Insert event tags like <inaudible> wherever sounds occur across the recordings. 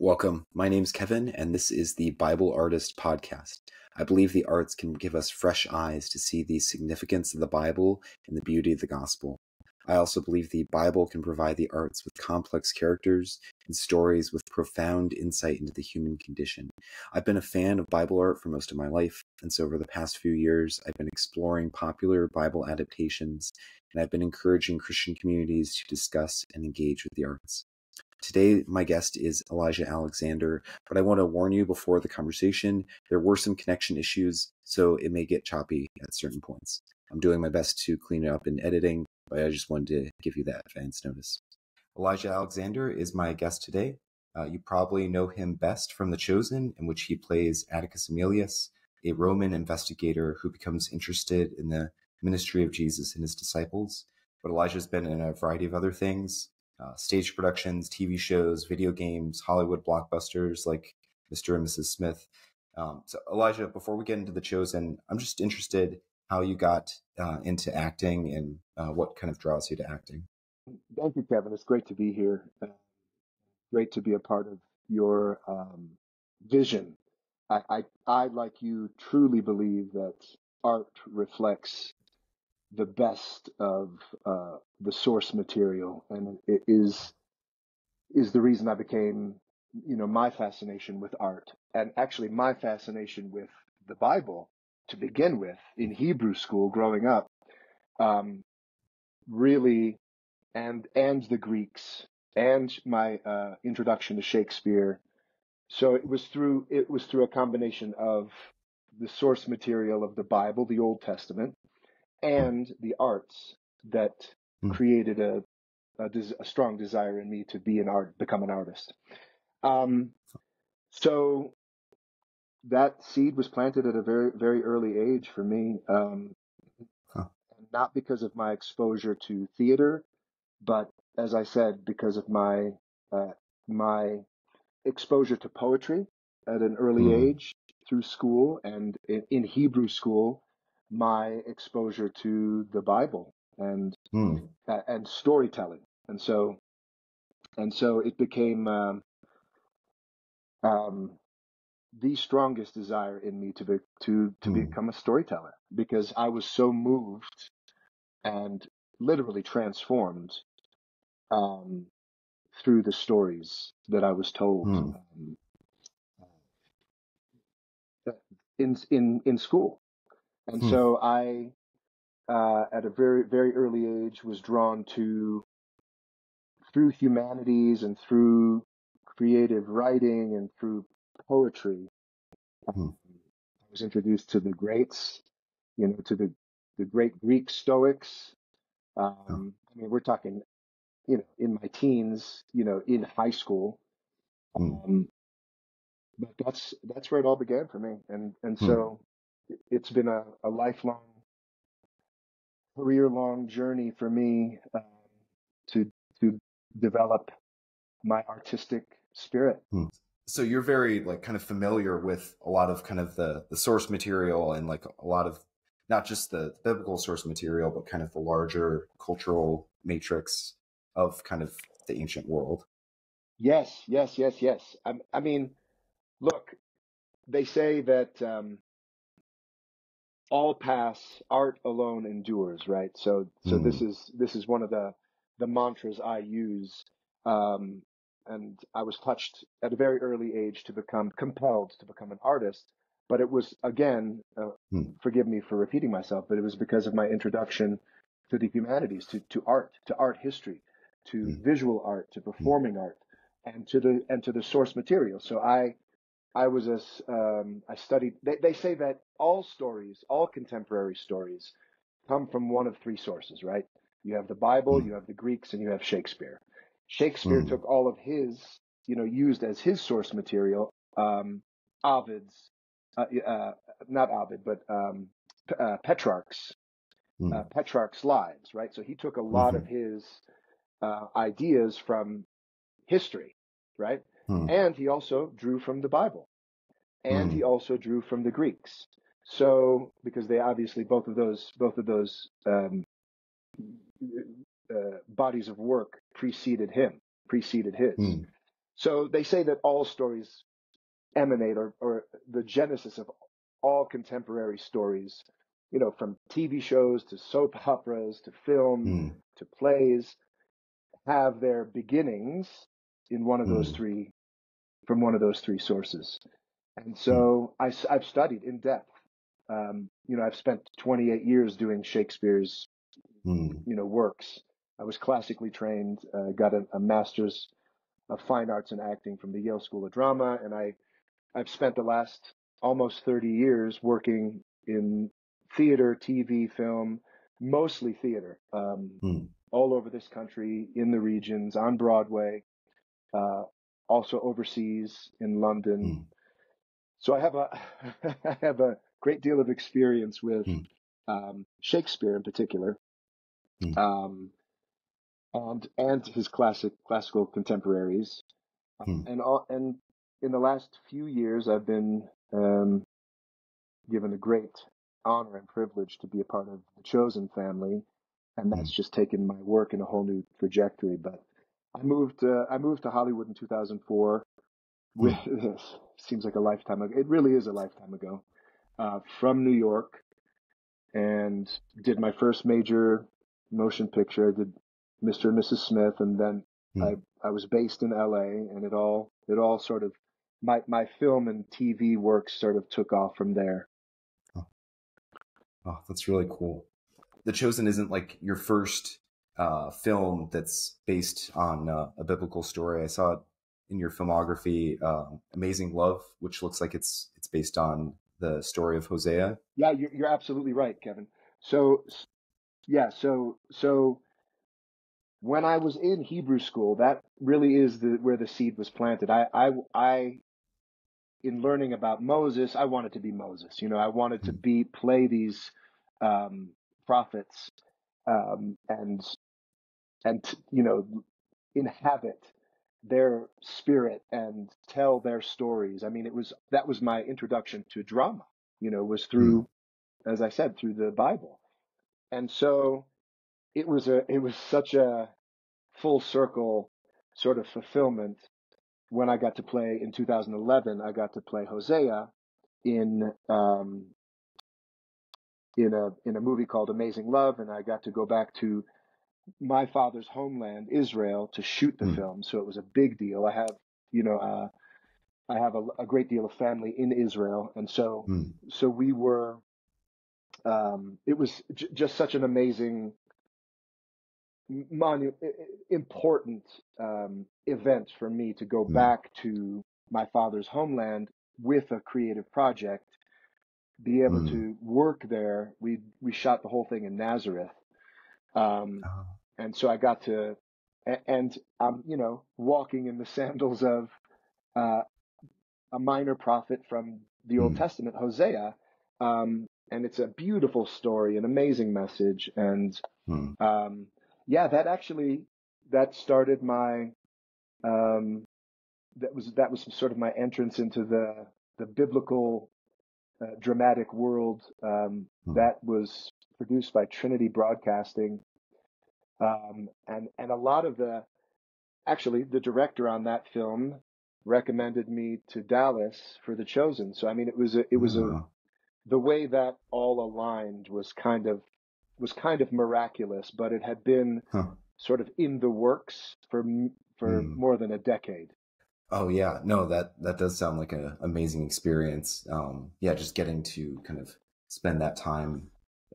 Welcome. My name's Kevin, and this is the Bible Artist Podcast. I believe the arts can give us fresh eyes to see the significance of the Bible and the beauty of the gospel. I also believe the Bible can provide the arts with complex characters and stories with profound insight into the human condition. I've been a fan of Bible art for most of my life, and so over the past few years, I've been exploring popular Bible adaptations, and I've been encouraging Christian communities to discuss and engage with the arts. Today, my guest is Elijah Alexander, but I want to warn you before the conversation, there were some connection issues, so it may get choppy at certain points. I'm doing my best to clean it up in editing, but I just wanted to give you that advance notice. Elijah Alexander is my guest today. Uh, you probably know him best from The Chosen, in which he plays Atticus Aemilius, a Roman investigator who becomes interested in the ministry of Jesus and his disciples. But Elijah's been in a variety of other things, uh, stage productions, TV shows, video games, Hollywood blockbusters like Mr. and Mrs. Smith. Um, so, Elijah, before we get into The Chosen, I'm just interested how you got uh, into acting and uh, what kind of draws you to acting. Thank you, Kevin. It's great to be here. Uh, great to be a part of your um, vision. I, I, I, like you, truly believe that art reflects the best of uh, the source material, and it is is the reason I became, you know, my fascination with art, and actually my fascination with the Bible to begin with in Hebrew school growing up, um, really, and and the Greeks and my uh, introduction to Shakespeare. So it was through it was through a combination of the source material of the Bible, the Old Testament, and the arts that mm. created a, a, a, strong desire in me to be an art, become an artist. Um, so that seed was planted at a very, very early age for me. Um, huh. Not because of my exposure to theater, but as I said, because of my uh, my exposure to poetry at an early mm. age through school and in, in Hebrew school my exposure to the Bible and uh, and storytelling, and so and so it became um, um, the strongest desire in me to be to to hmm. become a storyteller because I was so moved and literally transformed um, through the stories that I was told uh, in in in school. And hmm. so I, uh, at a very, very early age, was drawn to, through humanities and through creative writing and through poetry. Hmm. I was introduced to the greats, you know, to the, the great Greek Stoics. Um, I mean, we're talking, you know, in my teens, you know, in high school. Hmm. Um, but that's that's where it all began for me, and and hmm. so it's been a, a lifelong, career long journey for me um, to to develop my artistic spirit. Hmm. So you're very like kind of familiar with a lot of kind of the the source material and like a lot of not just the biblical source material, but kind of the larger cultural matrix of kind of the ancient world. Yes, yes, yes, yes. I, I mean, look, they say that um, all pass, art alone endures, right? So, so mm. this hmm. is this is one of the the mantras I use, um, and I was touched at a very early age to become compelled to become an artist. But it was again, uh, mm. forgive me for repeating myself, but it was because of my introduction to the humanities, to to art, to art history, to mm. visual art, to hmm. performing art, and to the and to the source material. So I I was a, um, I studied, they, they say that all stories, all contemporary stories come from one of three sources, right? You have the Bible, mm. you have the Greeks, and you have Shakespeare. Shakespeare mm. took all of his, you know, used as his source material, um, Ovid's, uh, uh, not Ovid, but um, uh, Petrarch's, mm. Petrarch's lives, right? So he took a lot mm-hmm. of his uh, ideas from history, right? Hmm. And he also drew from the Bible. And hmm. he also drew from the Greeks. So, because they obviously both of those both of those um, uh, bodies of work preceded him, preceded his. Hmm. So they say that all stories emanate or, or the genesis of all contemporary stories, you know, from TV shows to soap operas to film Mm, to plays, have their beginnings in one of those mm, three, from one of those three sources. And so I, have studied in depth. Um, you know, I've spent 28 years doing Shakespeare's, mm, you know, works. I was classically trained, uh, got a, a master's of fine arts and acting from the Yale School of Drama, and I, I've spent the last almost 30 years working in theater, TV, film, mostly theater, um, mm, all over this country, in the regions, on Broadway, uh, also overseas in London. mm, So I have a <laughs> I have a great deal of experience with mm, um, Shakespeare in particular, mm, um, and and his classic classical contemporaries, mm, and all, and in the last few years I've been um, given a great honor and privilege to be a part of the chosen family, and that's mm, just taken my work in a whole new trajectory. But I moved uh, I moved to Hollywood in 2004 with mm, <laughs> this seems like a lifetime ago. It really is a lifetime ago. Uh, from New York, and did my first major motion picture. I did Mr. and Mrs. Smith, and then mm. I I was based in L.A. and it all it all sort of my my film and TV work sort of took off from there. Oh, oh, that's really cool. The Chosen isn't like your first uh, film that's based on uh, a biblical story. I saw it in your filmography, uh, Amazing Love, which looks like it's it's based on the story of Hosea. Yeah, you're, you're absolutely right, Kevin. So, yeah, so so when I was in Hebrew school, that really is the where the seed was planted. I I I in learning about Moses, I wanted to be Moses. You know, I wanted to Mm, be play these um, prophets um, and and you know inhabit their spirit and tell their stories. I mean, it was that was my introduction to drama. You know, was mm, through, as I said, through the Bible, and so it was a it was such a full circle sort of fulfillment when I got to play in 2011. I got to play Hosea in um, in a in a movie called Amazing Love, and I got to go back to my father's homeland, Israel, to shoot the mm, film. So it was a big deal. I have you know uh, I have a, a great deal of family in Israel, and so mm, so we were. Um, it was j- just such an amazing, monu- important um, event for me to go mm, back to my father's homeland with a creative project be able mm. to work there. We we shot the whole thing in Nazareth, um, Oh, and so I got to, and I'm you know walking in the <laughs> sandals of uh, a minor prophet from the Old mm, Testament, Hosea, um, and it's a beautiful story, an amazing message, and mm, um, yeah, that actually that started my um, that was that was sort of my entrance into the the biblical uh, dramatic world. Um, mm, that was produced by Trinity Broadcasting, um, and and a lot of the actually the director on that film recommended me to Dallas for The Chosen. So I mean, it was a, it was a oh, the way that all aligned was kind of was kind of miraculous, but it had been huh, sort of in the works for for mm. more than a decade. Oh yeah, no, that that does sound like an amazing experience. Um, yeah, just getting to kind of spend that time,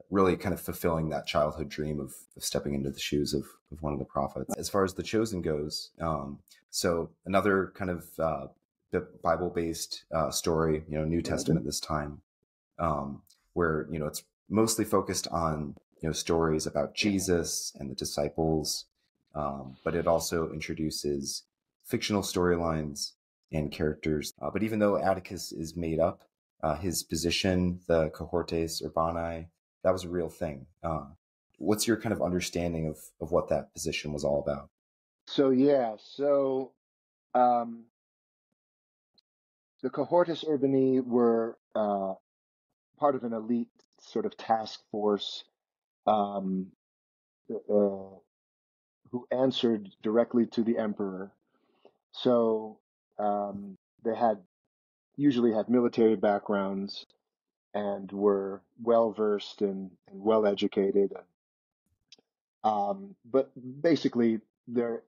really kind of fulfilling that childhood dream of, of stepping into the shoes of, of one of the prophets. As far as the chosen goes, um, so another kind of uh, Bible based uh, story, you know, New Testament this time, um, where you know it's mostly focused on you know stories about Jesus and the disciples, um, but it also introduces fictional storylines and characters. Uh, but even though Atticus is made up, uh, his position, the cohortes urbanae, that was a real thing. Uh, what's your kind of understanding of, of what that position was all about? So yeah, so um, the cohortes urbanae were uh, part of an elite sort of task force um, uh, who answered directly to the emperor. So um, they had usually had military backgrounds and were well versed and, and well educated. Um, but basically, they're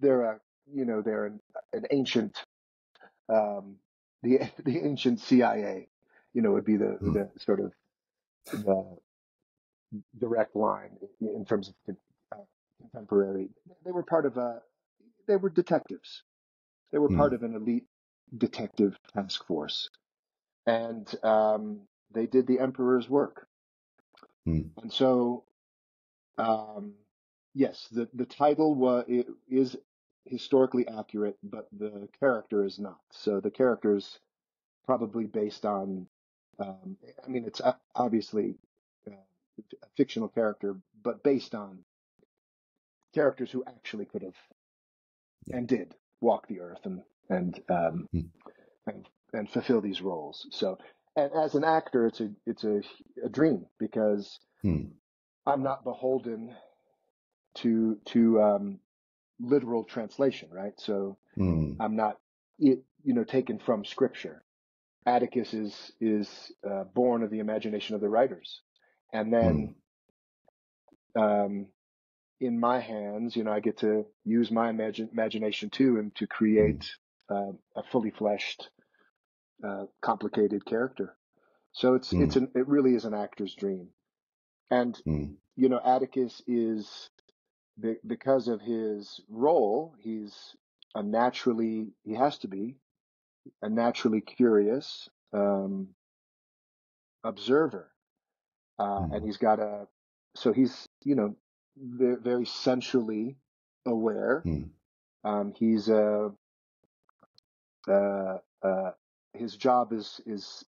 they're a you know they're an, an ancient um, the <laughs> the ancient CIA. You know, would be the mm. the sort of the direct line in terms of uh, contemporary. They were part of a. They were detectives. They were mm. part of an elite detective task force, and um, they did the emperor's work. Mm. And so, um, yes, the the title was is historically accurate, but the character is not. So the character's probably based on. Um, I mean, it's obviously uh, a fictional character, but based on characters who actually could have yeah. and did walk the earth and and um, mm. and and fulfill these roles. So, and as an actor, it's a it's a, a dream because mm. I'm not beholden to to um, literal translation, right? So mm. I'm not it, you know taken from scripture. Atticus is is uh, born of the imagination of the writers, and then mm. um, in my hands, you know, I get to use my imagine, imagination too, and to create uh, a fully fleshed, uh, complicated character. So it's mm. it's an it really is an actor's dream, and mm. you know, Atticus is because of his role, he's a naturally he has to be a naturally curious um, observer, uh, mm. and he's got a so he's you know very, very sensually aware. Mm. Um, he's a uh, uh, his job is is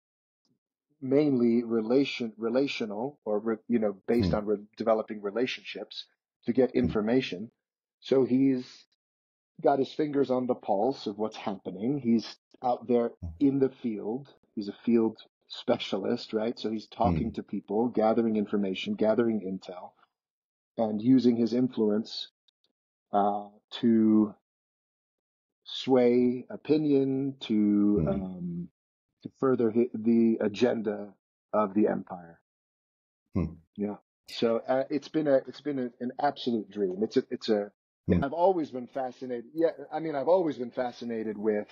mainly relation relational or you know based mm. on re- developing relationships to get hmm. information. So he's got his fingers on the pulse of what's happening. He's out there hmm. in the field. He's a field specialist, right? So he's talking mm. to people, gathering information, gathering intel, and using his influence uh, to sway opinion, to mm. um, to further the agenda of the empire. Mm. Yeah. So uh, it's been a it's been a, an absolute dream. It's a it's a mm. I've always been fascinated. Yeah, I mean I've always been fascinated with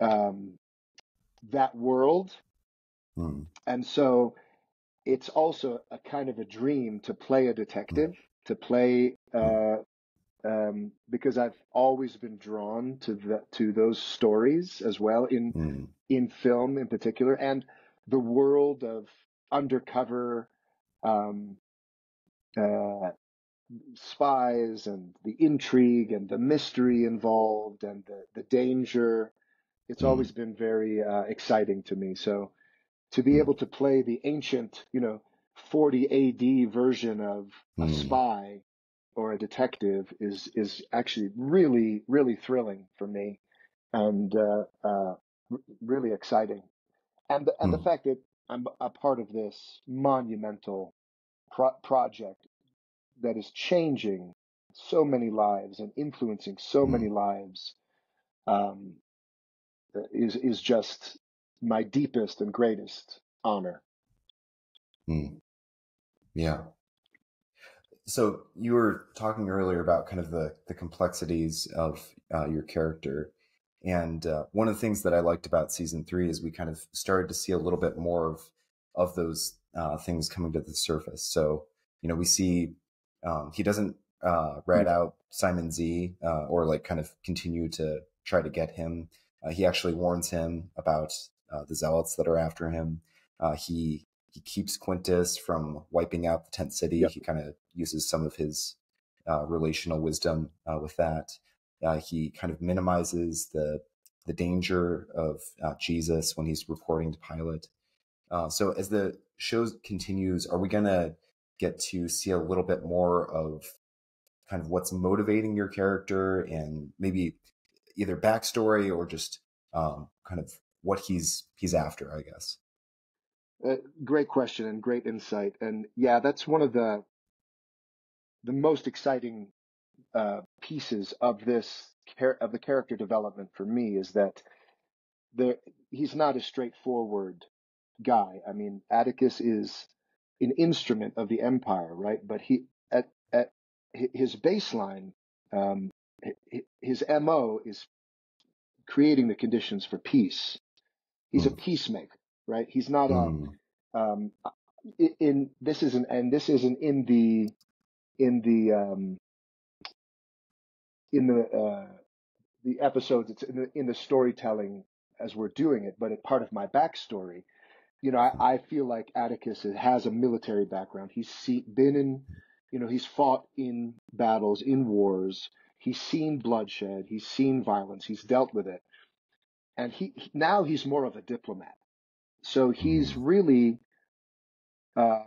um, that world, mm. and so it's also a kind of a dream to play a detective, to play uh, um, because I've always been drawn to the, to those stories as well in mm. in film in particular, and the world of undercover um, uh, spies and the intrigue and the mystery involved and the, the danger. It's mm. always been very uh, exciting to me. So to be mm. able to play the ancient, you know, 40 AD version of a mm. spy or a detective is is actually really really thrilling for me and uh, uh, really exciting. And the, and the hmm. fact that I'm a part of this monumental pro- project that is changing so many lives and influencing so mm. many lives um, is is just my deepest and greatest honor. Mm. Yeah. So you were talking earlier about kind of the the complexities of uh, your character, and uh, one of the things that I liked about season three is we kind of started to see a little bit more of of those uh, things coming to the surface. So you know we see um, he doesn't uh, rat mm. out Simon Z uh, or like kind of continue to try to get him. Uh, he actually warns him about uh, the zealots that are after him. Uh, he he keeps Quintus from wiping out the tent city. Yep. He kind of uses some of his uh, relational wisdom with that. he kind of minimizes the the danger of Jesus when he's reporting to Pilate. so as the show continues, are we gonna get to see a little bit more of kind of what's motivating your character and maybe either backstory or just um, kind of what he's he's after, I guess. Uh, great question and great insight, and yeah, that's one of the the most exciting uh, pieces of this of the character development for me is that there he's not a straightforward guy. I mean, Atticus is an instrument of the empire, right? But he at at his baseline, um, his mo is creating the conditions for peace. He's a hmm. peacemaker, right? He's not mm. a um, in this isn't and this isn't in the in the um, in the uh, the episodes. It's in the, in the storytelling as we're doing it, but it's part of my backstory. You know, I, I feel like Atticus has a military background. He's see, been in, you know, he's fought in battles, in wars. He's seen bloodshed. He's seen violence. He's dealt with it, and he now he's more of a diplomat. So he's mm-hmm. really uh,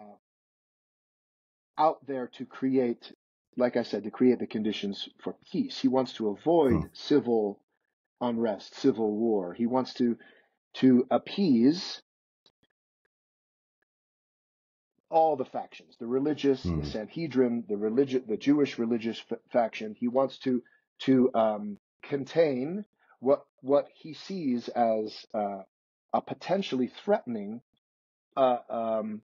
out there to create, like I said, to create the conditions for peace. He wants to avoid hmm. civil unrest, civil war. He wants to to appease all the factions, the religious, hmm. the Sanhedrin, the religious, the Jewish religious f- faction. He wants to to um, contain what what he sees as uh, a potentially threatening uh, um,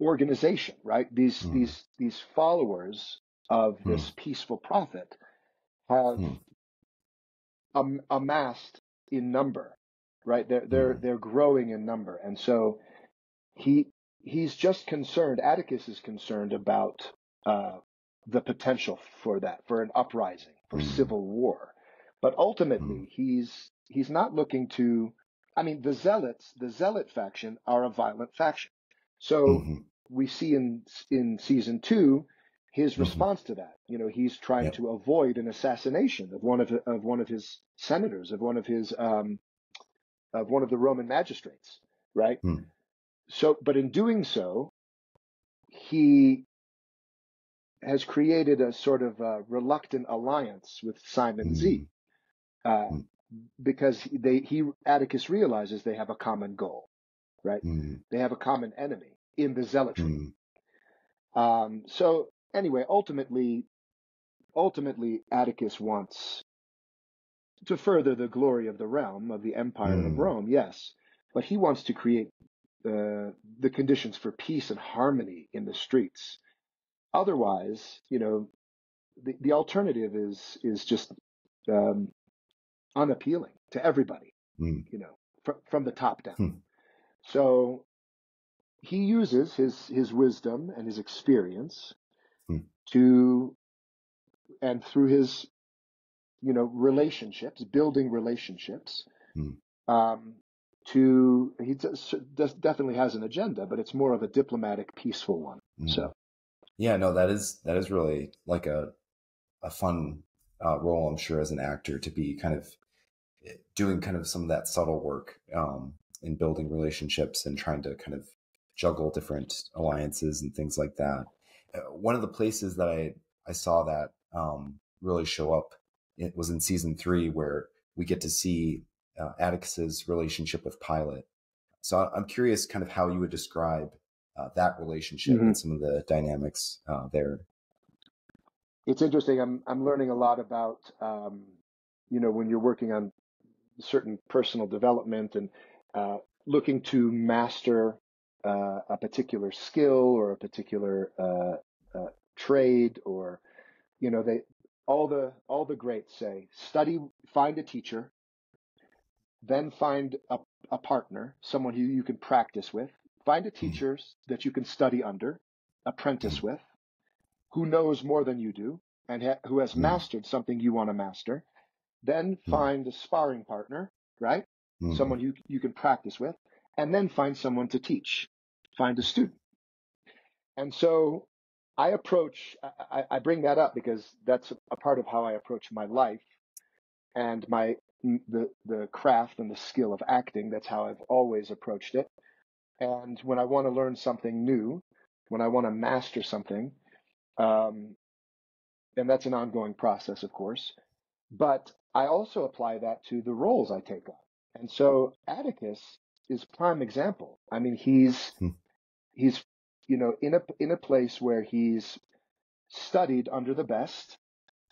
organization, right? These mm. these these followers of mm. this peaceful prophet have mm. am, amassed in number, right? They're they're hmm. they're growing in number, and so he he's just concerned. Atticus is concerned about uh, the potential for that, for an uprising, for hmm. civil war, but ultimately hmm. he's he's not looking to. I mean, the zealots, the zealot faction, are a violent faction. So mm-hmm we see in in season two his mm-hmm. response to that. You know, he's trying yep. to avoid an assassination of one of of one of his senators, of one of his um, of one of the Roman magistrates, right? Mm. So, but in doing so, he has created a sort of a reluctant alliance with Simon mm. Z, uh, mm. Because they he Atticus realizes they have a common goal, right? Hmm. They have a common enemy, in the zealotry. Mm. Um, so anyway, ultimately, ultimately, Atticus wants to further the glory of the realm of the empire mm. of Rome, yes, but he wants to create the the conditions for peace and harmony in the streets. Otherwise, you know, the, the alternative is is just um, unappealing to everybody. Mm. You know, fr- from the top down. Hmm. So he uses his his wisdom and his experience hmm. to and through his you know relationships building relationships hmm. um, to he does, does, definitely has an agenda but it's more of a diplomatic peaceful one so yeah no that is that is really like a a fun uh, role i'm sure as an actor to be kind of doing kind of some of that subtle work um, in building relationships and trying to kind of juggle different alliances and things like that. Uh, one of the places that I, I saw that um, really show up it was in season three, where we get to see uh, Atticus's relationship with Pilate. So I'm curious, kind of how you would describe uh, that relationship mm-hmm. and some of the dynamics uh, there. It's interesting. I'm I'm learning a lot about um, you know when you're working on certain personal development and uh, looking to master uh, a particular skill or a particular uh, uh, trade or you know they all the all the greats say study find a teacher then find a, a partner someone who you can practice with find a hmm. teacher that you can study under apprentice hmm. with who knows more than you do and ha- who has hmm. mastered something you want to master then find a sparring partner right someone you you can practice with and then find someone to teach, find a student. And so I approach, I, I bring that up because that's a part of how I approach my life and my the the craft and the skill of acting. That's how I've always approached it. And when I want to learn something new, when I want to master something, um, and that's an ongoing process, of course. But I also apply that to the roles I take on. And so Atticus is prime example. I mean, he's hmm. he's you know in a in a place where he's studied under the best.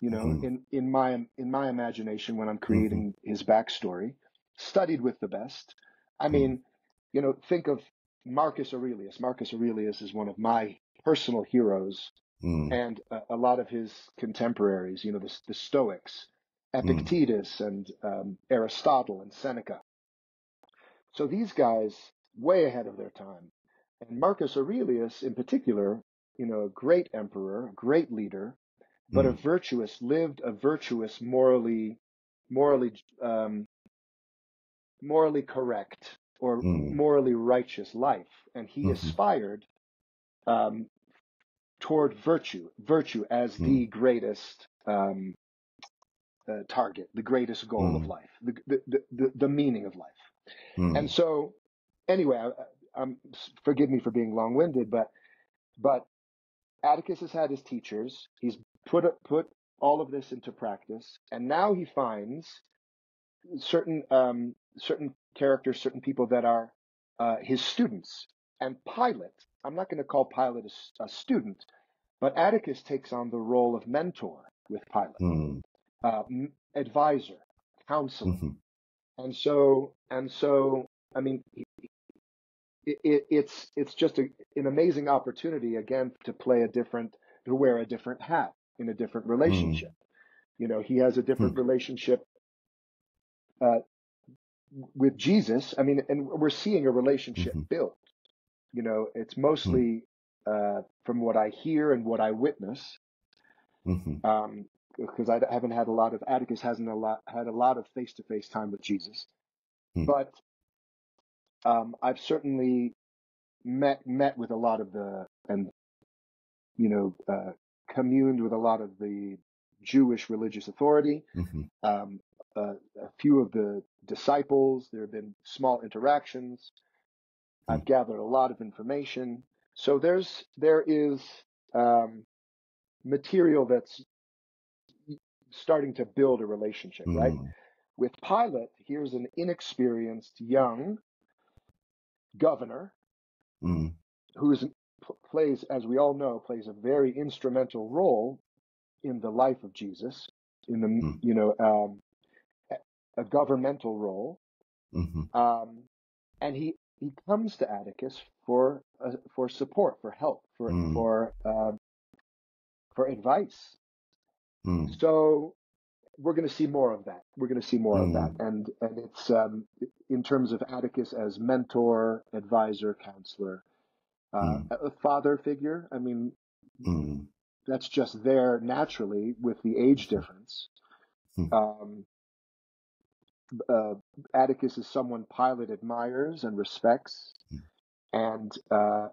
You know, Mhm. in in my in my imagination when I'm creating his backstory, studied with the best. I Mhm. mean, you know, think of Marcus Aurelius. Marcus Aurelius is one of my personal heroes, Mm. and a, a lot of his contemporaries. You know, the, the Stoics, Mm. Epictetus, and um, Aristotle and Seneca. So these guys way ahead of their time. And Marcus Aurelius, in particular, you know, a great emperor, a great leader, but a Mm. virtuous, lived a virtuous, morally, morally, um, morally correct or Mm. morally righteous life, and he Mhm. aspired um, toward virtue, virtue as the greatest um, uh, target, the greatest goal of Mm. life, the, the, the, the the meaning of life. Mm. And so, anyway, I, I'm forgive me for being long-winded, but but Atticus has had his teachers. He's put put all of this into practice, and now he finds certain um, certain characters, certain people that are uh, his students. And Pilate, I'm not going to call Pilate a student, but Atticus takes on the role of mentor with Pilate, Mm. Uh, advisor, counselor, Mhm. and so and so. I mean, it, it, it's it's just a, an amazing opportunity again to play a different to wear a different hat in a different relationship. You know, he has a different relationship uh, with Jesus. I mean, and we're seeing a relationship Mhm. built. You know, it's mostly uh, from what I hear and what I witness, Mhm. um, because I haven't had a lot of Atticus hasn't a lot had a lot of face to face time with Jesus, Hmm. but um, I've certainly met met with a lot of the and you know uh, communed with a lot of the Jewish religious authority. Mhm. Um, uh, a few of the disciples. There have been small interactions. I've gathered a lot of information. So there's there is um, material that's starting to build a relationship, right? Mm. With Pilate, here's an inexperienced young governor Mm. who is plays, as we all know, plays a very instrumental role in the life of Jesus, in the Mm. you know um, a- governmental role, Mhm. um, and he he comes to Atticus for uh, for support, for help, for Mm. for uh, for advice. Mm. So we're going to see more of that. We're going to see more of Mm. that, and and it's um, in terms of Atticus as mentor, advisor, counselor, uh, Mm. a father figure. I mean, Mm. that's just there naturally with the age difference. Hmm. Um, uh, Atticus is someone Pilate admires and respects, Hmm. and uh,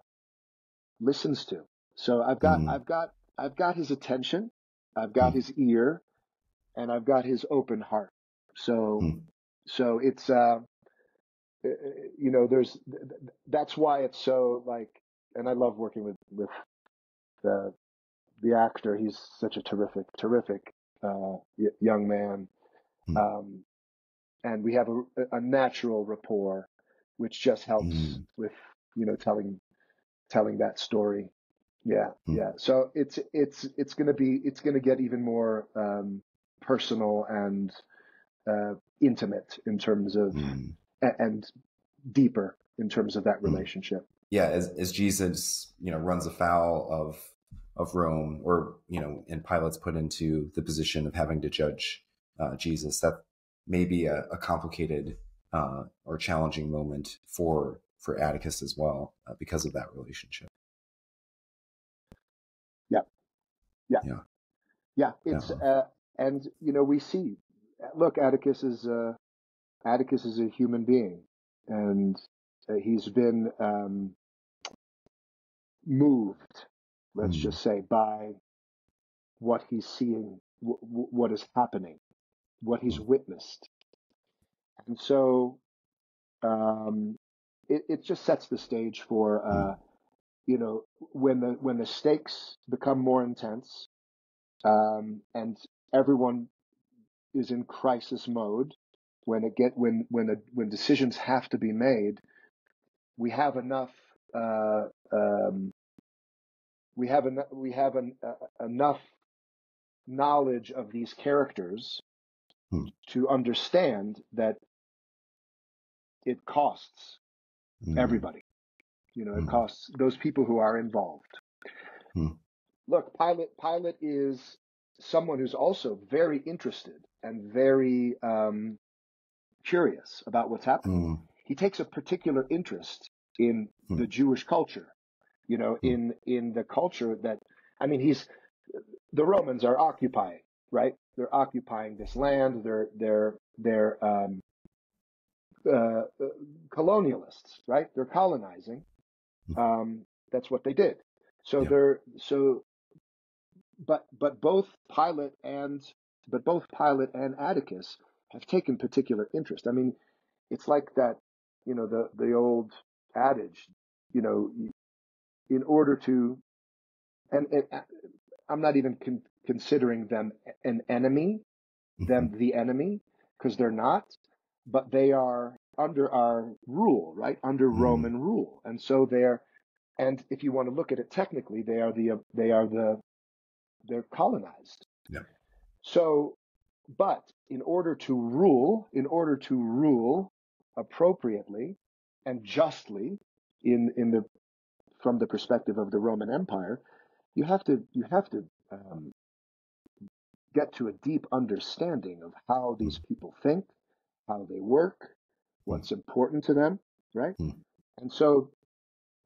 listens to. So I've got Mm. I've got I've got his attention, I've got Hmm. his ear, and I've got his open heart. So Hmm. so it's uh, uh, you know there's th- th- that's why it's so like, and I love working with with the the actor. He's such a terrific terrific uh, young man, Hmm. um, and we have a, a natural rapport, which just helps Mm. with you know telling telling that story. Yeah, Hmm. yeah. So it's it's it's gonna be it's gonna get even more um, personal and uh, intimate in terms of Mm. a- and deeper in terms of that Hmm. relationship. yeah, as, as Jesus, you know, runs afoul of of Rome, or you know, and Pilate's put into the position of having to judge uh, Jesus, that may be a, a complicated uh, or challenging moment for for Atticus as well uh, because of that relationship. Yeah, it's Yeah. It's uh, and you know we see. Look, Atticus is uh, Atticus is a human being, and uh, he's been um, moved, let's Hmm. just say, by what he's seeing, w- w- what is happening, what he's Hmm. witnessed, and so um, it, it just sets the stage for uh, you know when the when the stakes become more intense um, and everyone is in crisis mode when it get when when a, when decisions have to be made we have enough uh, um, we have enough we have an, uh, enough knowledge of these characters Hmm. to understand that it costs Mm. everybody. You know, it Hmm. costs those people who are involved. Hmm. Look, Pilate Pilate is someone who's also very interested and very um, curious about what's happening. Mm. He takes a particular interest in Hmm. the Jewish culture. You know, Hmm. in in the culture that I mean, he's the Romans are occupying, right? They're occupying this land. They're they're they're um, uh, uh, colonialists, right? They're colonizing. Um, that's what they did. So Yeah. they're so, but but both Pilate and but both Pilate and Atticus have taken particular interest. I mean, it's like that, you know, the the old adage, you know, in order to, and, uh, I'm not even con- considering them an enemy, them the enemy, because they're not, but they are under our rule, right? Under Mhm. Roman rule, and so they're, and if you want to look at it technically, they are the they are the they're colonized. Yeah. So, but in order to rule, in order to rule appropriately and justly in in the from the perspective of the Roman Empire, you have to you have to um, get to a deep understanding of how these people think, how they work, what's important to them, right? Mm. And so,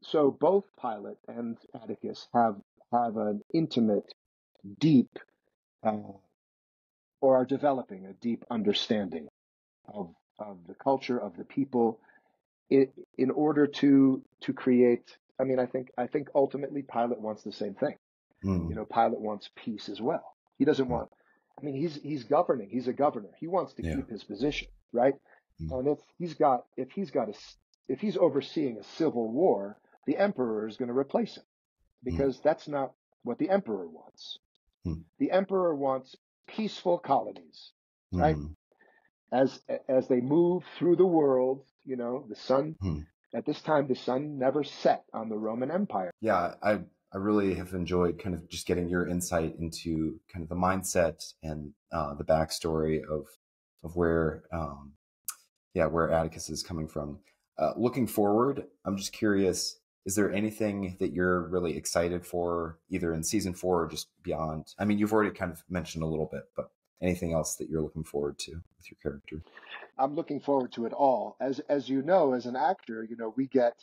so both Pilate and Atticus have have an intimate, deep, uh, or are developing a deep understanding of of the culture of the people, in, in order to to create. I mean, I think I think ultimately Pilate wants the same thing. Mm. You know, Pilate wants peace as well. He doesn't Mm. want. I mean, he's he's governing. He's a governor. He wants to Yeah. keep his position, right? Mm. And if he's got if he's got a if he's overseeing a civil war, the emperor is going to replace him because that's not what the emperor wants. Mm. The emperor wants peaceful colonies right? Mm. as as they move through the world. You know, the sun Hmm. at this time the sun never set on the Roman Empire. yeah i i really have enjoyed kind of just getting your insight into kind of the mindset and uh, the backstory of of where um yeah where atticus is coming from uh, looking forward i'm just curious is there anything that you're really excited for either in season four or just beyond i mean you've already kind of mentioned a little bit but anything else that you're looking forward to with your character I'm looking forward to it all. As as you know, as an actor, you know we get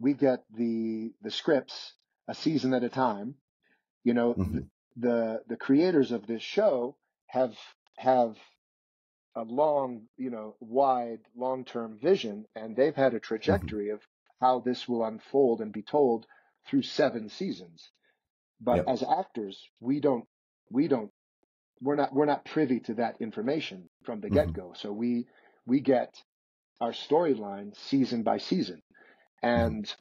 we get the the scripts a season at a time. You know Mhm. the the creators of this show have have a long, you know, wide, long term vision, and they've had a trajectory of how this will unfold and be told through seven seasons. But Yep. as actors, we don't we don't we're not we're not privy to that information from the Mhm. get go. So we we get our storyline season by season, and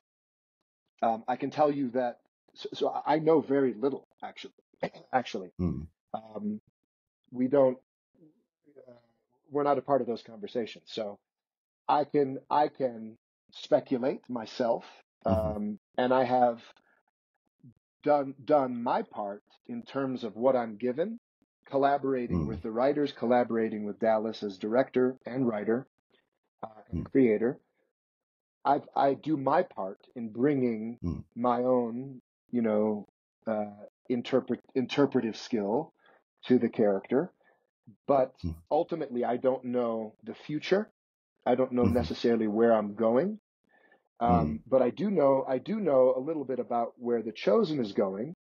um, I can tell you that. So, so I know very little actually. <clears throat> Actually, Mm. um, we don't. We're not a part of those conversations. So I can I can speculate myself, Mhm. um, and I have done done my part in terms of what I'm given, collaborating Mm. with the writers, collaborating with Dallas as director and writer uh, and Mm. creator. I I do my part in bringing Mm. my own, you know, uh, interpret interpretive skill to the character, but Mm. ultimately I don't know the future. I don't know Mhm. necessarily where I'm going. Um, But I do know I do know a little bit about where the chosen is going.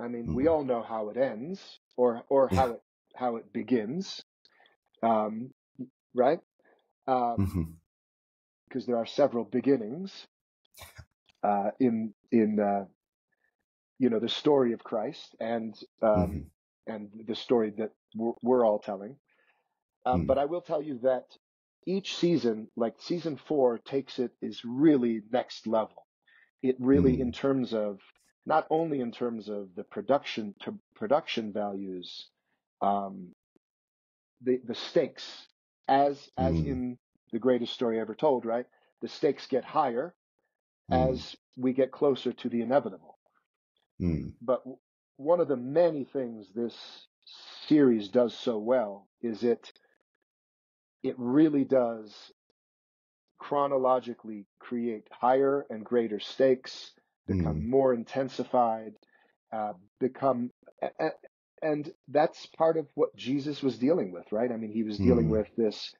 I mean, we Mhm. all know how it ends, or or Yeah. how it how it begins, um, right? Um, Mhm. because there are several beginnings uh, in in uh, you know the story of Christ and um, Mhm. And the story that we're, we're all telling. Um, Mm. But I will tell you that each season, like season four, takes it is really next level. It really, Mm. in terms of not only in terms of the production to production values, um, the the stakes as as Mm. in the greatest story ever told, right? The stakes get higher Mm. as we get closer to the inevitable. Mm. But one of the many things this series does so well is it it really does chronologically create higher and greater stakes, become Mm. more intensified, uh, become, and that's part of what Jesus was dealing with, right? I mean, he was dealing Mm. with this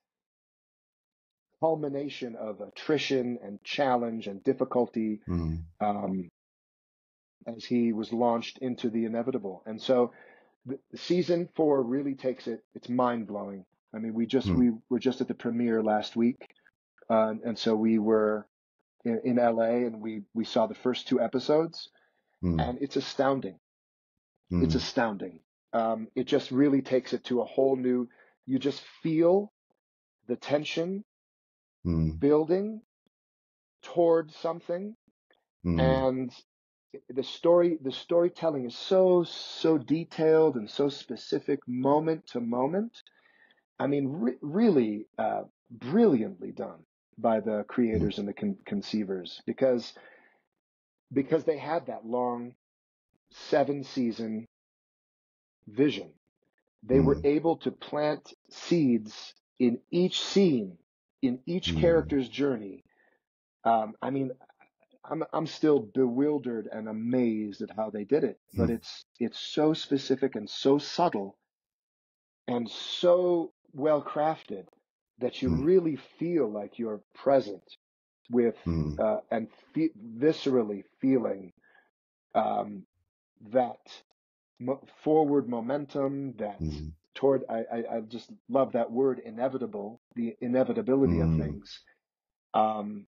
culmination of attrition and challenge and difficulty Mm. um, as he was launched into the inevitable. And so, the, season four really takes it. It's mind blowing. I mean, we just Mm. we were just at the premiere last week, uh, and so we were in, in LA and we we saw the first two episodes, Mm. and it's astounding. Mm. It's astounding. Um, it just really takes it to a whole new. You just feel the tension building towards something, and the story the storytelling is so so detailed and so specific moment to moment. I mean, re- really uh, brilliantly done by the creators and the con- conceivers because because they had that long seven season vision. They were Mm. able to plant seeds in each scene, in each Mm. character's journey. Um, I mean, I'm I'm still bewildered and amazed at how they did it, but Mm. it's it's so specific and so subtle and so well crafted that you Mm. really feel like you're present with Mm. uh, and fe- viscerally feeling um, that mo- forward momentum, that Mm. toward I, I I just love that word inevitable, the inevitability of Mm. things. Um,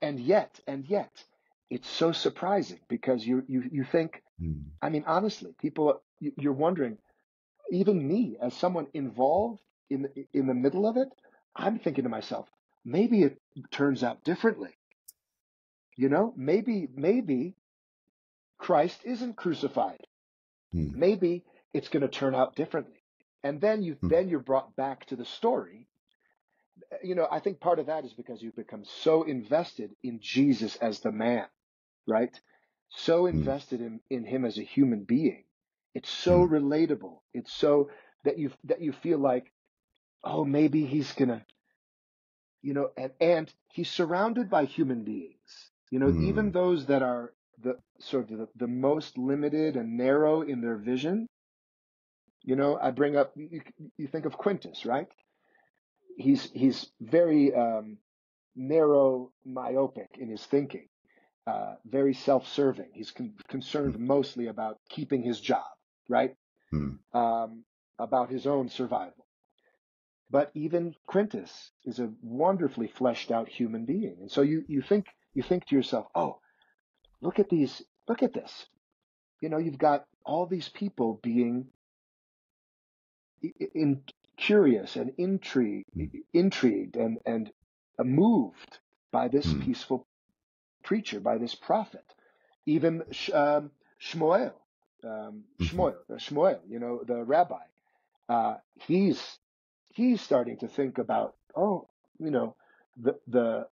and yet, and yet, it's so surprising because you you you think. Mm. I mean, honestly, people you- you're wondering. Even me, as someone involved in the, in the middle of it, I'm thinking to myself, maybe it turns out differently. You know, maybe maybe Christ isn't crucified. Mm. Maybe it's going to turn out differently. And then you Mm. then you're brought back to the story. You know, I think part of that is because you've become so invested in Jesus as the man, right? So Mm. invested in, in him as a human being. It's so Mm. relatable. It's so that you that you feel like, oh, maybe he's gonna, you know, and and he's surrounded by human beings. You know, even Mm. those that are the sort of the, the most limited and narrow in their vision. You know, I bring up you, you think of Quintus, right? He's he's very um, narrow, myopic in his thinking, uh, very self-serving. He's con- concerned mostly about keeping his job, right? Mm. Um, about his own survival. But even Quintus is a wonderfully fleshed out human being, and so you you think you think to yourself, oh, look at these, look at this. You know, you've got all these people being in curious and intrigued, Mm. intrigued and and moved by this Mm. peaceful preacher, by this prophet. Even um, Shmuel, um, Mhm. Shmuel, uh, Shmuel, you know, the rabbi, uh, he's he's starting to think about, oh, you know, the the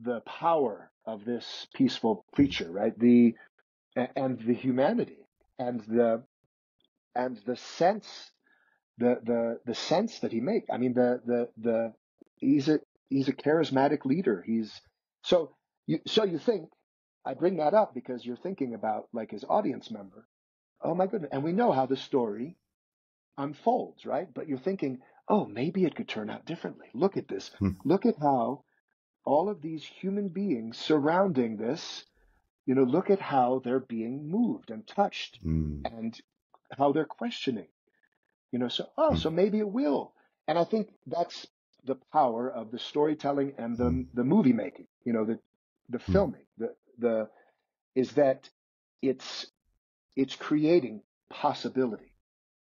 the power of this peaceful preacher, right? The and the humanity and the and the sense the the the sense that he makes. I mean the the the he's a he's a charismatic leader. He's so you so you think I bring that up because you're thinking about like his audience member. Oh my goodness. And we know how the story unfolds, right? But you're thinking, oh, maybe it could turn out differently. Look at this. Hmm. Look at how all of these human beings surrounding this, you know, look at how they're being moved and touched Mm. and how they're questioning. You know, so oh, Hmm. so maybe it will. And I think that's the power of the storytelling and the Hmm. the movie making. You know, the the Hmm. filming. The the is that it's it's creating possibility.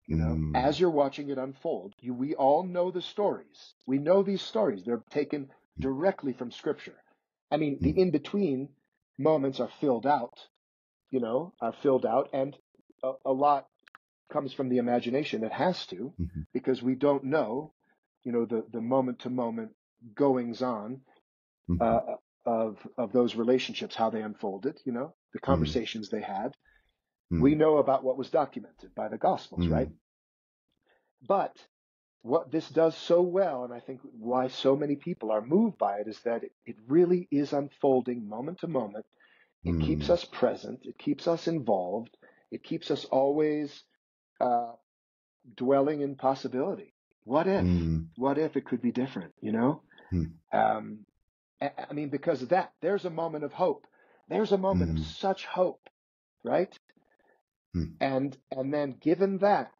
You know, Mm. as you're watching it unfold, you we all know the stories. We know these stories. They're taken directly from scripture. I mean, the Mm. in between moments are filled out, you know, are filled out, and a, a lot comes from the imagination. It has to, Mhm. because we don't know, you know, the the moment to moment goings on Mhm. uh, of of those relationships, how they unfolded, you know, the Mm. conversations they had. We know about what was documented by the Gospels, right? But what this does so well, and I think why so many people are moved by it, is that it, it really is unfolding moment to moment. It keeps us present. It keeps us involved. It keeps us always uh, dwelling in possibility. What if? Mm. What if it could be different? You know? Hmm. Um, I, mean, because of that, there's a moment of hope. There's a moment of mm-hmm. such hope, right? Hmm. And and then given that,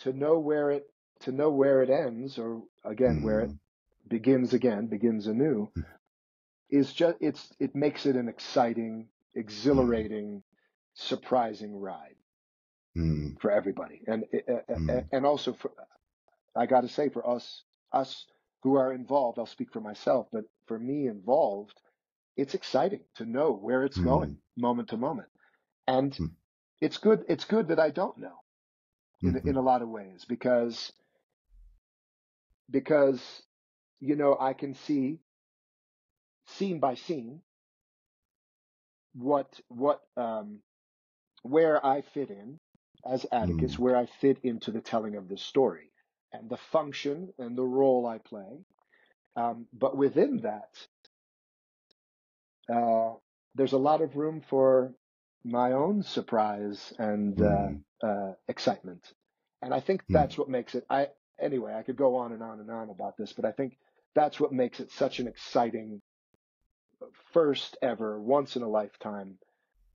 to know where it to know where it ends, or again where it mm-hmm. begins again, begins anew, hmm. is just it's it makes it an exciting, mm-hmm. exhilarating, surprising ride Mm. for everybody, and eh, eh, eh, mm. and also for I got to say for us us who are involved, I'll speak for myself, but for me involved, it's exciting to know where it's mm. going moment to moment, and it's good it's good that I don't know in mm-hmm. in a lot of ways because because you know I can see scene by scene what what um, where I fit in as Atticus, where I fit into the telling of the story and the function and the role I play. Um, but within that, uh, there's a lot of room for my own surprise and uh, uh, excitement, and I think that's what makes it. I anyway, I could go on and on and on about this, but I think that's what makes it such an exciting first ever, once in a lifetime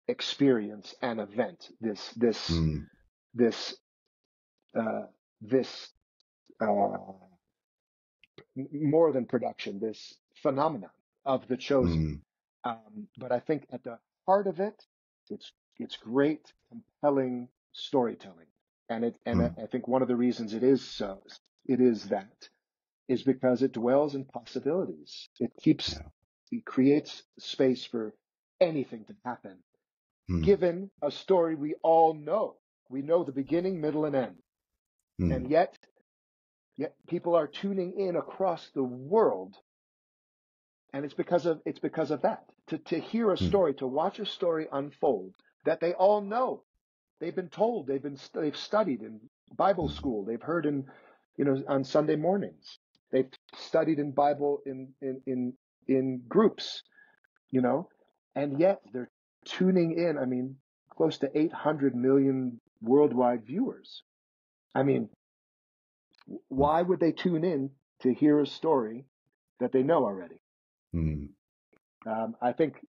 experience and event. This this this uh, this uh, more than production, this phenomenon of the chosen. Um, but I think at the heart of it, it's it's great, compelling storytelling, and it and I, I think one of the reasons it is so it is that is because it dwells in possibilities. It keeps it creates space for anything to happen, Hmm. given a story we all know. We know the beginning, middle, and end, hmm. and yet yet people are tuning in across the world and it's because of it's because of that. To to hear a hmm. story to watch a story unfold that they all know. They've been told they've been they've studied in bible school they've heard in you know on sunday mornings. They've studied in bible in in in, in groups you know? And yet they're tuning in i mean close to 800 million worldwide viewers i mean why would they tune in to hear a story that they know already hmm. um, I think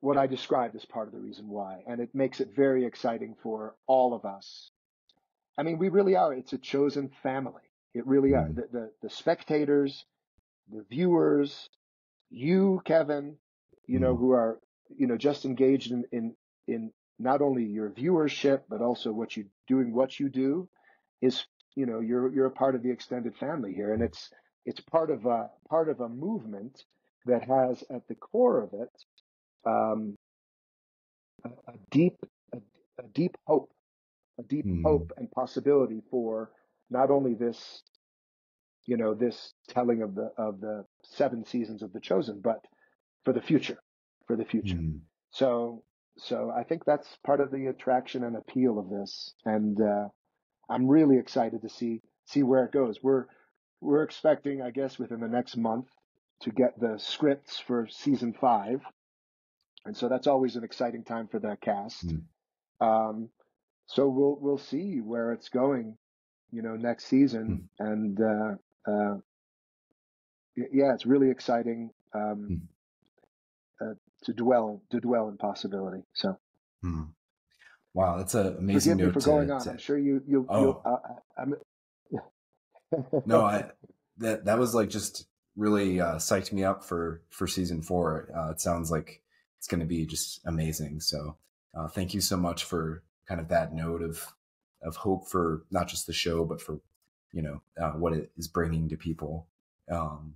what I described is part of the reason why, and it makes it very exciting for all of us. I mean, we really are. It's a chosen family. It really are. Hmm. The, the, the spectators, the viewers, you, Kevin, you know, hmm. who are, you know, just engaged in, in, in not only your viewership, but also what you doing, what you do is, you know, you're, you're a part of the extended family here. And it's, it's part of a, part of a movement that has at the core of it um, a, a deep a, a, deep hope, a deep Mm. hope and possibility for not only this, you know, this telling of the of the seven seasons of the chosen, but for the future, for the future. Mm. So so I think that's part of the attraction and appeal of this, and uh, I'm really excited to see see where it goes. We're we're expecting, I guess, within the next month to get the scripts for season five, and so that's always an exciting time for the cast. Mm. Um, so we'll we'll see where it's going, you know, next season, and uh, uh, yeah, it's really exciting um, to dwell to dwell in possibility. So Mm. Wow, that's an amazing forgive me for to, going on. to- I'm sure you you Oh. you uh, I'm. <laughs> no, I that that was like just really uh, psyched me up for for season four. Uh, it sounds like it's going to be just amazing. So, uh, thank you so much for kind of that note of of hope for not just the show, but for you know uh, what it is bringing to people. Um,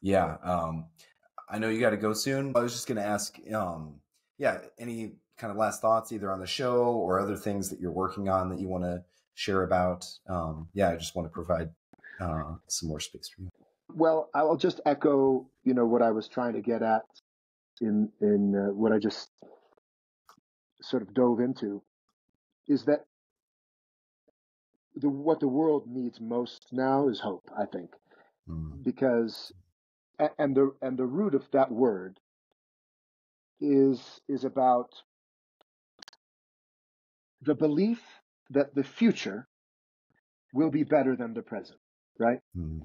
yeah, um, I know you got to go soon. I was just going to ask, um, yeah, any kind of last thoughts either on the show or other things that you're working on that you want to share about. Um, yeah, I just want to provide uh, some more space for you. Well, I'll just echo, you know, what I was trying to get at in in uh, what I just sort of dove into. is that the what the world needs most now is hope. I think Mm. because and the and the root of that word is is about the belief that the future will be better than the present, right? Mm.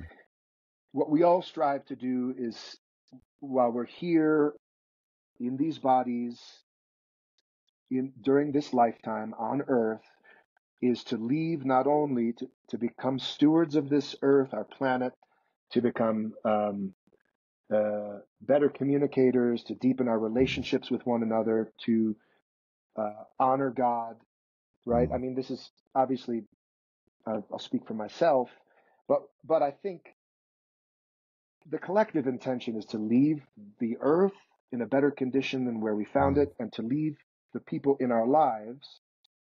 What we all strive to do is while we're here in these bodies in during this lifetime on earth is to leave not only to, to become stewards of this earth, our planet, to become um, uh, better communicators, to deepen our relationships with one another, to uh, honor God, right? I mean, this is obviously, uh, I'll speak for myself, but but I think the collective intention is to leave the earth in a better condition than where we found it, and to leave the people in our lives,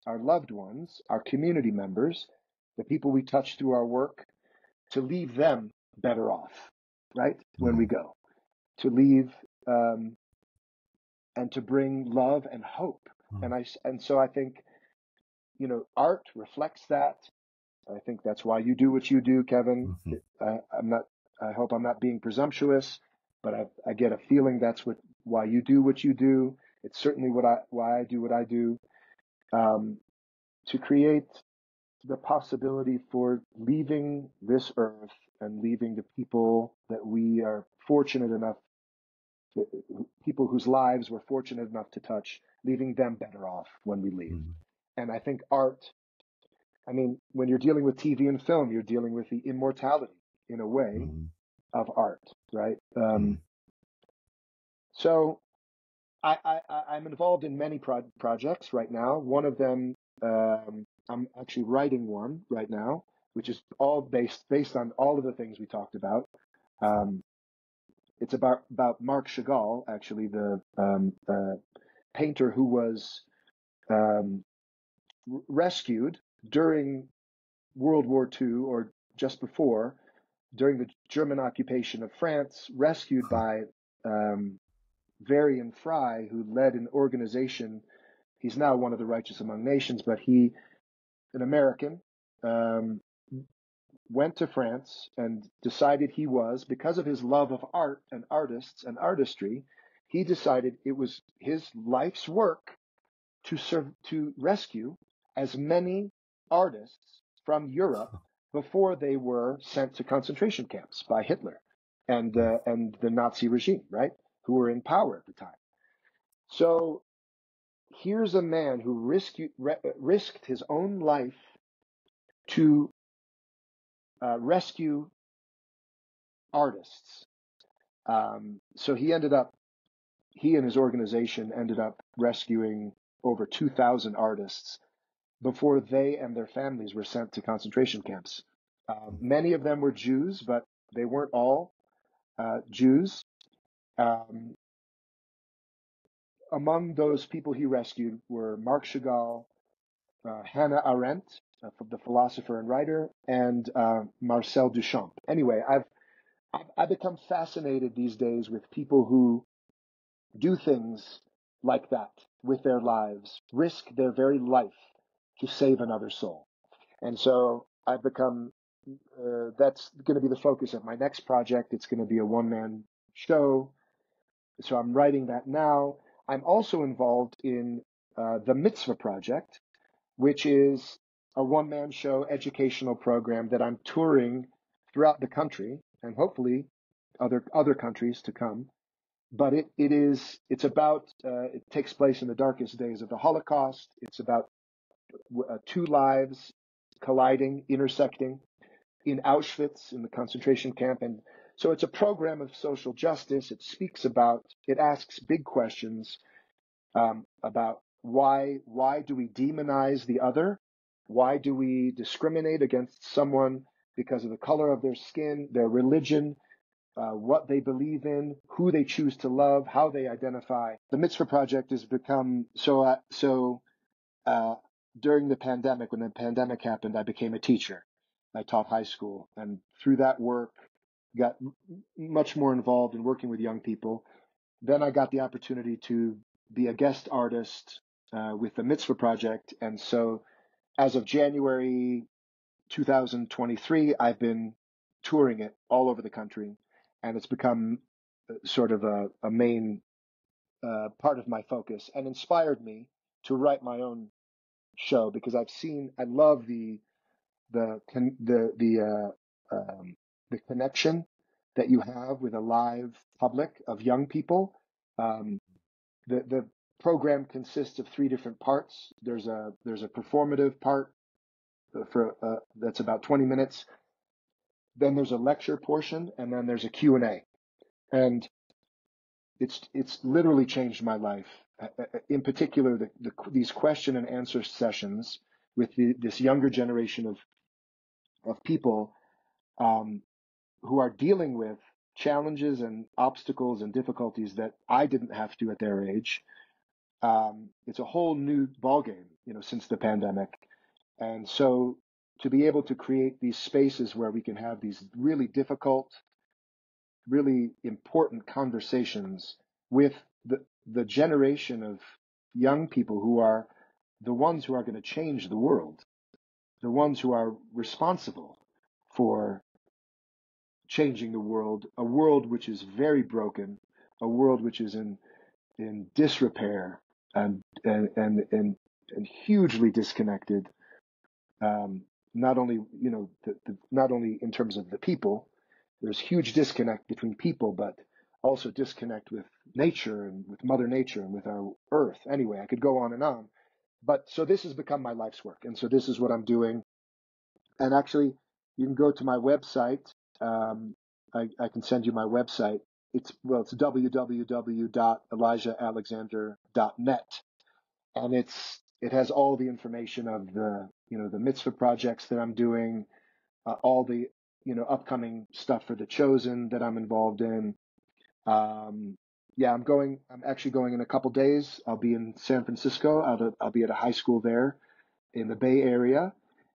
our loved ones, our community members, the people we touch through our work, to leave them better off, right? When we go, to leave um, and to bring love and hope. And I and so I think, you know, art reflects that. I think that's why you do what you do, Kevin. Mhm. I, I'm not. I hope I'm not being presumptuous, but I, I get a feeling that's what why you do what you do. It's certainly what I why I do what I do. Um, to create the possibility for leaving this earth and leaving the people that we are fortunate enough, people whose lives we're fortunate enough to touch, leaving them better off when we leave. Mm. And I think art, I mean, when you're dealing with TV and film, you're dealing with the immortality in a way Mm. of art, right? Um, so I, I, I- I'm involved in many pro- projects right now. One of them, um, I'm actually writing one right now, which is all based based on all of the things we talked about. Um, it's about about Marc Chagall, actually the um, uh, painter who was um, rescued during World War II or just before, during the German occupation of France, rescued by um, Varian Fry, who led an organization. He's now one of the righteous among nations, but he, an American, um, went to France and decided he was, because of his love of art and artists and artistry, he decided it was his life's work to serve, to rescue as many artists from Europe before they were sent to concentration camps by Hitler and uh, and the Nazi regime, right? Who were in power at the time. So here's a man who risked risked his own life to uh, rescue artists. Um, so he ended up, he and his organization ended up rescuing over 2,000 artists before they and their families were sent to concentration camps. Um, many of them were Jews, but they weren't all uh, Jews. Um, among those people he rescued were Marc Chagall, uh, Hannah Arendt, uh, the philosopher and writer, and uh, Marcel Duchamp. Anyway, I've I've become fascinated these days with people who do things like that with their lives, risk their very life to save another soul. And so I've become, uh, that's going to be the focus of my next project. It's going to be a one man show. So I'm writing that now. I'm also involved in uh, the Mitzvah Project, which is a one man show educational program that I'm touring throughout the country and hopefully other other countries to come. But it, it is it's about uh, it takes place in the darkest days of the Holocaust. It's about uh, two lives colliding, intersecting in Auschwitz in the concentration camp, and so it's a program of social justice. It speaks about it asks big questions um, about why why do we demonize the other? Why do we discriminate against someone because of the color of their skin, their religion, uh, what they believe in, who they choose to love, how they identify. The Mitzvah Project has become so. Uh, so uh, during the pandemic, when the pandemic happened, I became a teacher. I taught high school, and through that work, got m- much more involved in working with young people. Then I got the opportunity to be a guest artist uh, with the Mitzvah Project. And so as of January 2023, I've been touring it all over the country, and it's become uh, sort of a, a main uh, part of my focus and inspired me to write my own show because I've seen I love the the the the uh, um, the connection that you have with a live public of young people. Um, the the program consists of three different parts. There's a there's a performative part for uh, that's about 20 minutes. Then there's a lecture portion, and then there's a Q and A, and it's it's literally changed my life. Uh, uh, uh, in particular, the, the, these question and answer sessions with the, this younger generation of of people um, who are dealing with challenges and obstacles and difficulties that I didn't have to at their age. Um, it's a whole new ballgame, you know, since the pandemic, and so to be able to create these spaces where we can have these really difficult, really important conversations with the, the generation of young people who are the ones who are going to change the world, the ones who are responsible for changing the world, a world which is very broken, a world which is in in disrepair and and and and, and hugely disconnected um, not only you know the, the, not only in terms of the people there's huge disconnect between people but also disconnect with nature and with mother nature and with our earth. Anyway i could go on and on but so this has become my life's work and so this is what i'm doing. And actually you can go to my website um, I, I can send you my website it's well it's www.elijahalexander.net and it's it has all the information of the you know the mitzvah projects that I'm doing, uh, all the you know upcoming stuff for the chosen that I'm involved in. Um, yeah, I'm going. I'm actually going in a couple days. I'll be in San Francisco. I'll, I'll be at a high school there in the Bay Area,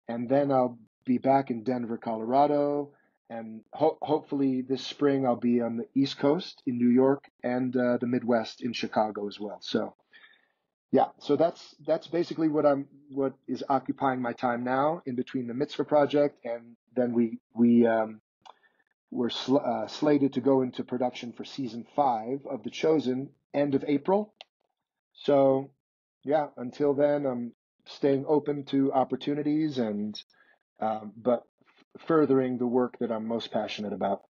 and then I'll be back in Denver, Colorado, and ho- hopefully this spring I'll be on the East Coast in New York and uh, the Midwest in Chicago as well. So yeah, so that's that's basically what I'm what is occupying my time now in between the Mitzvah project and then we we um, we're sl- uh, slated to go into production for season five of The Chosen end of April. So yeah, until then I'm staying open to opportunities and um, but furthering the work that I'm most passionate about.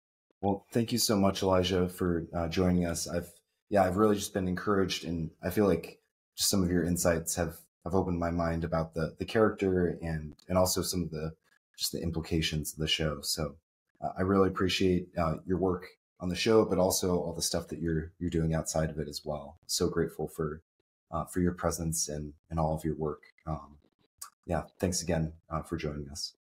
Well, thank you so much, Elijah, for uh, joining us. I've yeah, I've really just been encouraged, and I feel like just some of your insights have have opened my mind about the the character and and also some of the just the implications of the show. So uh, I really appreciate uh, your work on the show, but also all the stuff that you're you're doing outside of it as well. So grateful for uh, for your presence and and all of your work. Um, yeah, thanks again uh, for joining us.